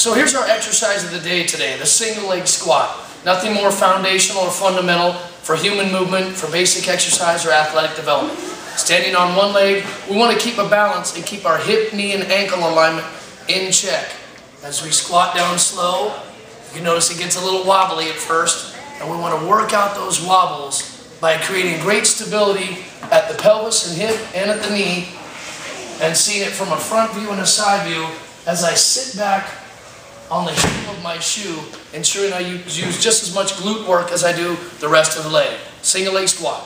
So here's our exercise of the day today, the single leg squat. Nothing more foundational or fundamental for human movement, for basic exercise or athletic development. Standing on one leg, we want to keep a balance and keep our hip, knee, and ankle alignment in check. As we squat down slow, you can notice it gets a little wobbly at first, and we want to work out those wobbles by creating great stability at the pelvis and hip and at the knee, and seeing it from a front view and a side view as I sit back on the heel of my shoe, ensuring I use just as much glute work as I do the rest of the leg. Single leg squat.